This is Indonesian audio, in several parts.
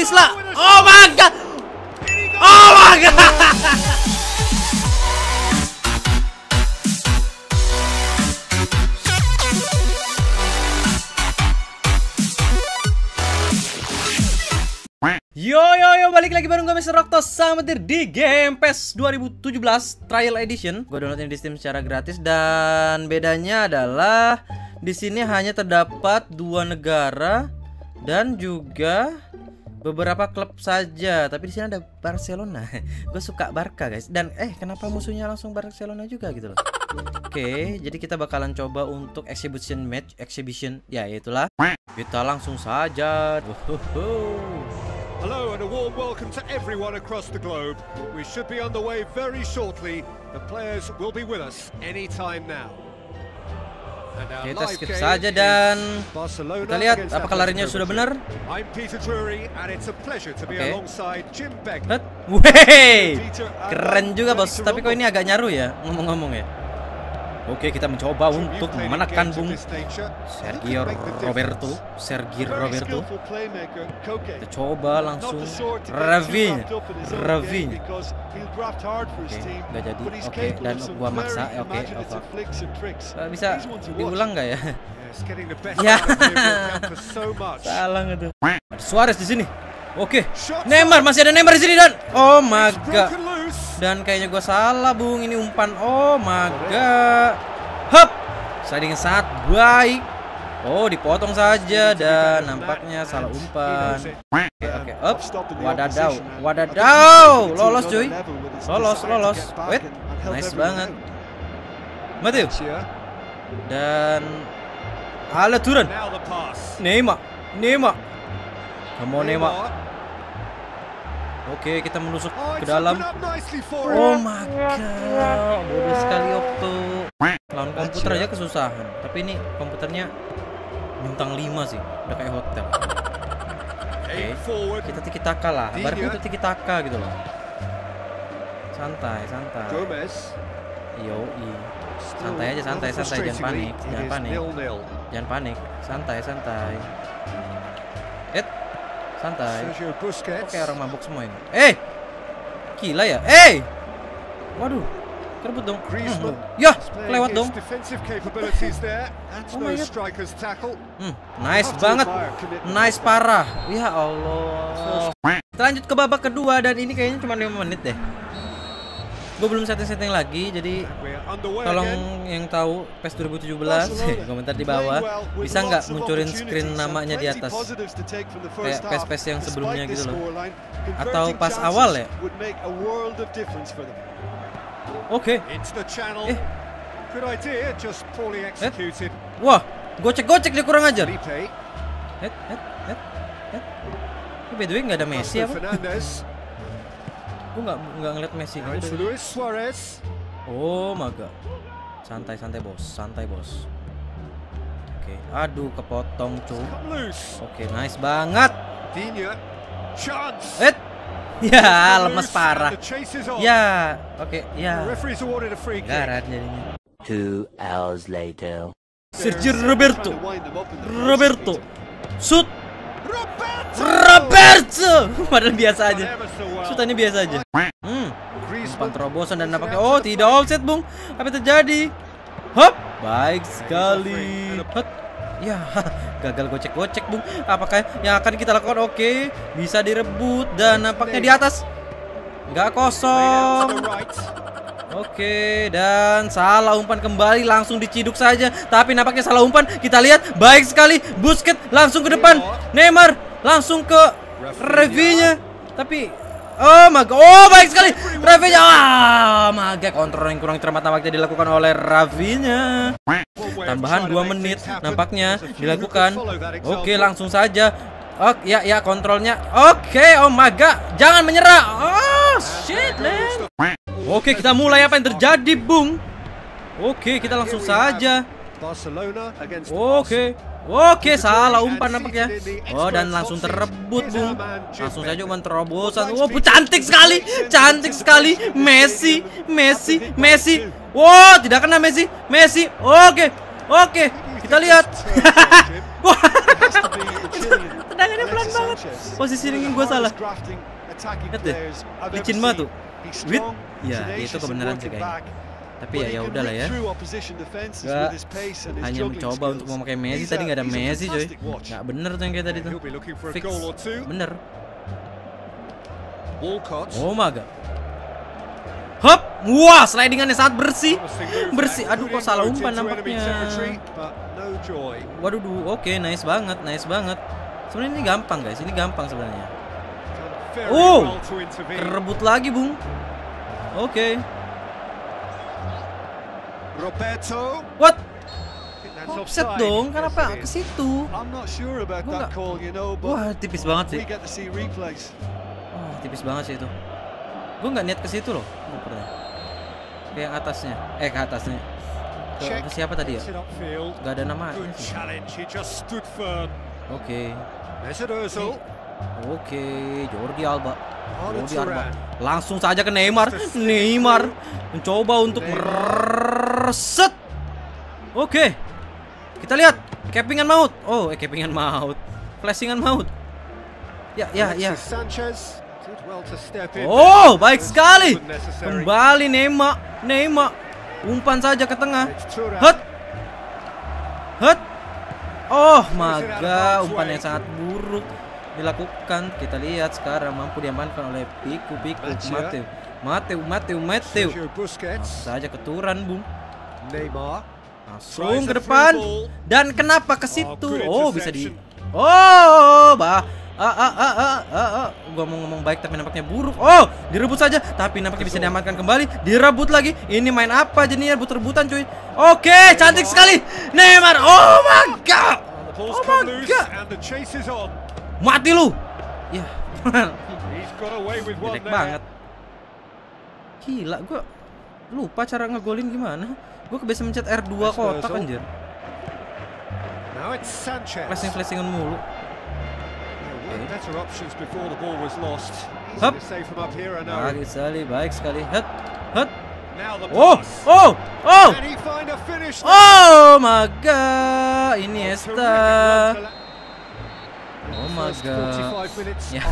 Please lah. Oh my god. Oh my god. Yo yo yo balik lagi bareng gue Mr. Roktos sama di Game PES 2017 Trial Edition. Gue downloadin di Steam secara gratis dan bedanya adalah di sini hanya terdapat dua negara dan juga beberapa klub saja. Tapi di sini ada Barcelona. gue suka Barca guys. Dan eh kenapa musuhnya langsung Barcelona juga gitu loh? Oke, jadi kita bakalan coba untuk exhibition match, exhibition ya itulah. Kita langsung saja. Hello and a warm welcome to everyone across the globe. We should be on the way very shortly. The players will be with us anytime now. Kita skip saja dan kita lihat apakah larinya sudah benar. Oke. Wey, keren juga bos. Tapi kok ini agak nyaru ya ngomong-ngomong ya. Oke, kita mencoba untuk menekan Bung Sergio Roberto, Sergio Roberto. Kita coba langsung Ravinya, Ravinya. Oke, nggak jadi. Oke, dan gua maksa. Oke, oke. Eh, Bisa diulang nggak ya? Ya. Salah. Ada Suarez di sini. Oke, Neymar masih ada Neymar di sini dan oh my god. Dan kayaknya gua salah, Bung. Ini umpan. Oh god. Hup. Sliding sangat baik. Oh, dipotong saja dan nampaknya salah umpan. Oke, oke. Up. Wadadau. Wadadau. Lolos, cuy. Lolos, lolos. Wait. Nice banget. Matthew. Dan Ala turun. Neymar. Neymar. Come on, Neymar. Oke, kita menusuk Oh, ke dalam. Oh my god, bodoh sekali Okto. Lawan komputer aja kesusahan. Tapi ini komputernya bintang 5 sih, udah kayak hotel. Oke, kita tiki taka lah. Baru itu tiki taka gitu loh. Santai, santai. Yo, Santai aja, santai, santai, jangan panik, jangan panik. Jangan panik, santai, santai. Santai. Kok kayak orang mabuk semua ini. Eh! Gila ya? Eh! Waduh, kerebut dong. Hmm. Yah, his dong. Oh my God. Hmm, nice banget. Nice parah. Ya Allah. Kita lanjut ke babak kedua dan ini kayaknya cuma 5 menit deh. Gue belum setting-setting lagi, jadi tolong yang tahu PES 2017 komentar di bawah bisa nggak munculin screen namanya di atas kayak PES-PES yang sebelumnya gitu loh. Atau pas awal ya? oke channel. Eh. Executed. wah gocek-gocek dia kurang ajar head head head Ini by the way nggak ada Messi apa. Gue nggak nggak ngeliat Messi gitu. Luis Suarez. oh my god. Santai santai bos. Santai bos. Oke. Aduh kepotong cuy loose. oke nice banget. Eh ya lemes parah. ya oke The ya garat jadinya. Two hours later. Sergio Roberto. Roberto. shoot Roberto. Roberto! Padahal biasa aja. Shootannya biasa aja. Hmm. Umpan terobosan dan nampaknya oh tidak offset bung. Apa terjadi? Hop! Baik sekali. Hop. ya gagal gocek-gocek bung. Apakah yang akan kita lakukan? Oke bisa direbut dan nampaknya di atas. Nggak kosong. Oke, dan salah umpan kembali langsung diciduk saja. Tapi nampaknya salah umpan. Kita lihat baik sekali. Busquets langsung ke depan. Neymar langsung ke Revinya. Tapi oh my god. Oh baik sekali. Revinya. Ah, my god. Kontrol yang kurang cermat nampaknya dilakukan oleh Ravinya. Tambahan 2 menit nampaknya dilakukan. Oke, langsung saja. Oke, ya ya kontrolnya. Oke, oh my god. Jangan menyerah. Oh, shit, man. Oke, kita mulai apa yang terjadi, Bung? Oke, kita langsung saja. Barcelona against Oke. Oke, salah umpan nampaknya. Oh, dan langsung terebut, Bung. Langsung saja umpan terobosan. Oh, cantik sekali. Cantik sekali. Messi, Messi, Messi. Wow, tidak kena Messi. Messi. Oke. Oke. Kita lihat. Wah. Tendangannya pelan banget. Positioning gue salah. Lihat deh, licin banget tuh. Wit, ya itu kebenaran sih kayaknya. Tapi ya ya udahlah ya. Gak hanya mencoba untuk memakai Messi tadi nggak ada Messi coy. Nggak bener tuh yang kayak tadi tuh. Fix, bener. Oh my god. Hop, wah slidingannya sangat bersih, bersih. Aduh kok salah umpan nampaknya. Waduh, duh, oke, nice banget, nice banget. Sebenarnya ini gampang guys, ini gampang sebenarnya. Oh, kerebut lagi bung. Oke. Roberto. What? Offset dong, kenapa ke situ? Wah, tipis banget sih. Oh, tipis banget sih itu. Gue nggak niat ke situ loh, ngopernya. Ke yang atasnya, eh ke atasnya. Ke, ke siapa tadi ya? Gak ada firm. Oke, Ozil. Oke, Jordi Alba. Arda Jordi Alba. Langsung saja ke Neymar. Neymar mencoba untuk mereset. Oke, kita lihat kepingan maut. Oh, eh kepingan maut. Flashingan maut. Ya, ya, ya. Oh, baik sekali. Kembali Neymar, Neymar. Umpan saja ke tengah. Hut. Hut. Oh, maga, umpan yang sangat buruk dilakukan. Kita lihat sekarang mampu diamankan oleh Piku Piku. Mateu. Mateu, Mateu, Mateu. Saja keturan, Bung. Neymar. Langsung ke depan. Dan kenapa ke situ? good Oh, bisa di. Oh, bah. Ah, ah, ah, ah, ah, ah. Gua mau ngomong baik tapi nampaknya buruk. Oh, direbut saja tapi nampaknya bisa diamankan kembali. Direbut lagi. Ini main apa jadinya rebut-rebutan cuy. Oke, cantik sekali. Neymar. Oh my god. Oh my God. Mati lu. Ya. Jelek banget. Gila, gua lupa cara ngegolin gimana. Gua kebiasaan mencet R2 That's kotak anjir. Now it's Sanchez. Flashing-flashingan mulu. Hup. to say from up here, I know. Baik sekali, baik sekali. Hut. Hut. Now the Oh, oh, oh. Finish? Oh my god, Iniesta. Oh my god. 45 minutes Ya.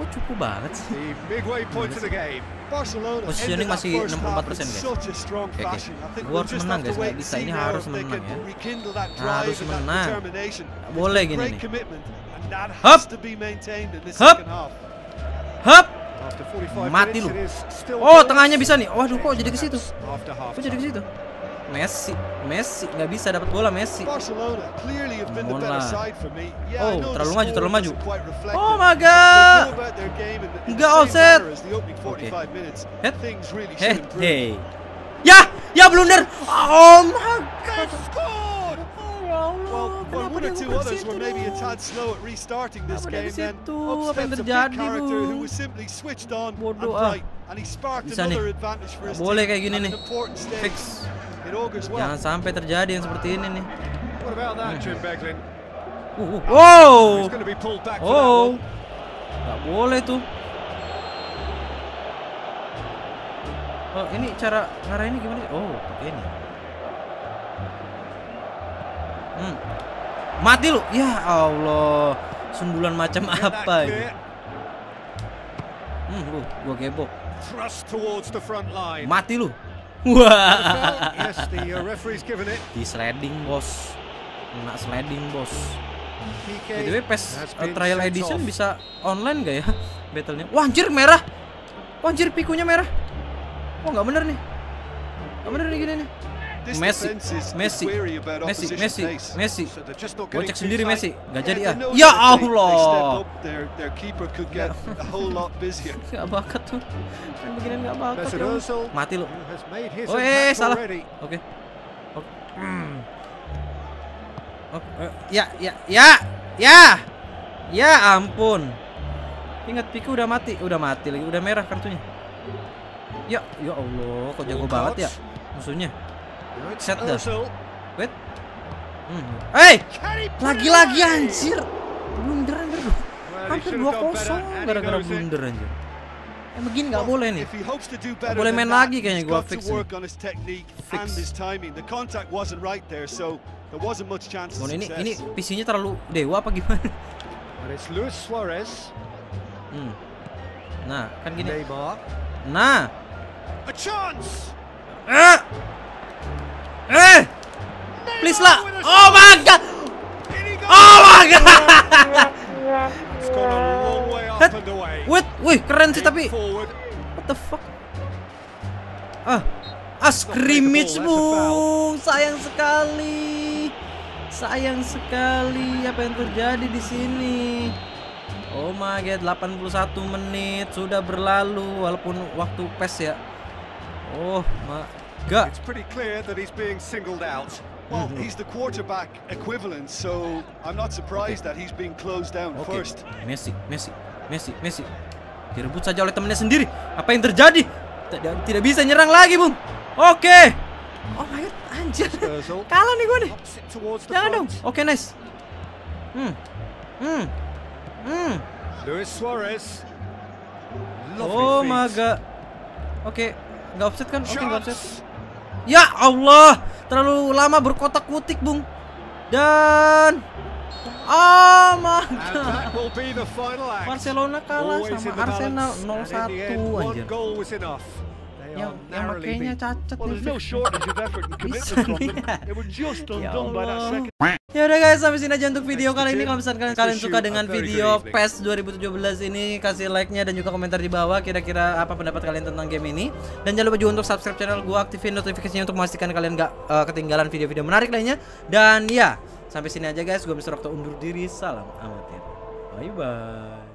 Kok cukup banget sih? Positioning masih first half 64% in guys. Oke. I think Gua harus menang, guys. Nggak and bisa. Ini harus menang, ya. that Harus menang. Nggak boleh gini nih. Hup. Hup. Hup. After 45 Mati lu. Oh, tengahnya bisa nih. Waduh, kok jadi ke situ? Kok jadi ke situ? Messi, Messi nggak bisa dapat bola Messi. Yeah, Oh, terlalu maju, terlalu maju. Oh my god. go about their game in the, in Nggak the same offset. manner as the opening 45 minutes. Het. Things really Heh, should improve. hey. Ya, ya blunder. Oh my god. Well, one or two others were maybe a tad slow at restarting this game, then up steps a big character who was simply switched on and ah. bright, and he sparked another advantage for his Nggak boleh team kayak gini nih. Fix. Jangan sampai terjadi yang seperti ini nih. Uh, uh. Wow. Oh. Gak boleh tuh. Oh, ini cara ngarahinnya gimana? Oh, pakai ini. Hmm. Mati lu. Ya Allah. Sundulan macam apa ini? Hmm, lu, gua gebok. Line. Mati lu. Wah. uh. Di sliding, Bos. Kena sliding, Bos. BTW PES uh, Trial Edition off. bisa online gak ya battlenya? Wah anjir merah. Wah anjir pikunya merah. Wah nggak bener nih. Nggak bener nih gini nih. Messi, Messi, Messi, Messi. Messi. So they're just not Gua getting cek too sendiri. Messi, nggak jadi ah. Ya step Allah. up, their, their keeper could get a whole lot busier. Gak bakat tuh. Main beginian gak bakat ya. Mati lu. Oh eh salah. Oke. Ya ya ya ya. Ya ampun. Ingat Piku udah mati, udah mati lagi, udah merah kartunya. Ya, ya Allah, kok jago banget ya musuhnya. Set dah. Wait. Hmm. Hey, lagi-lagi anjir. Blunder anjir. Hampir should have done better, 2-0 and he gara-gara blunder anjir. Eh begini nggak boleh nih. Better boleh main lagi kayaknya gua fix to nih. work on his technique Fix. ini ini PC-nya terlalu dewa apa gimana? Hmm. Nah, kan gini. Nah. A chance! Eh. Eh. Please lah. Oh my god. Oh my god. Wait, wih keren sih tapi. What the fuck? Ah, ah scrimmage bung, sayang sekali, sayang sekali apa yang terjadi di sini. Oh my god, 81 menit sudah berlalu walaupun waktu pes ya. Oh my god. It's pretty clear that he's being singled out. Well, he's the quarterback equivalent, so I'm not surprised that he's being closed down Oke, first. Messi, Messi, Messi, Messi. Direbut saja oleh temannya sendiri. Apa yang terjadi? Tidak, tidak bisa nyerang lagi, Bung. Oke. Oh my god, anjir. Kalah nih gue nih. Jangan dong. Oke, nice. Hmm. Hmm. Hmm. Luis Suarez. Lovely Oh my god. Oke, nggak offset kan? Oke, nggak offset. Ya Allah, terlalu lama berkotak-kutik, Bung. Dan Oh my god. Barcelona kalah sama Arsenal balance, and in the end, 0-1 one anjir. Yang yang beaten. cacat Well, nih. no Bisa lihat. Ya undone by that Allah. second. Ya udah guys, sampai sini aja untuk video kali ini. Kalau misalkan kalian, kalian suka dengan video. PES 2017 ini, kasih like-nya dan juga komentar di bawah kira-kira apa pendapat kalian tentang game ini. Dan jangan lupa juga untuk subscribe channel gua, aktifin notifikasinya untuk memastikan kalian gak eh, ketinggalan video-video menarik lainnya. Dan ya, sampai sini aja guys. Gua Mr. Okto undur diri. Salam amatir. Bye bye.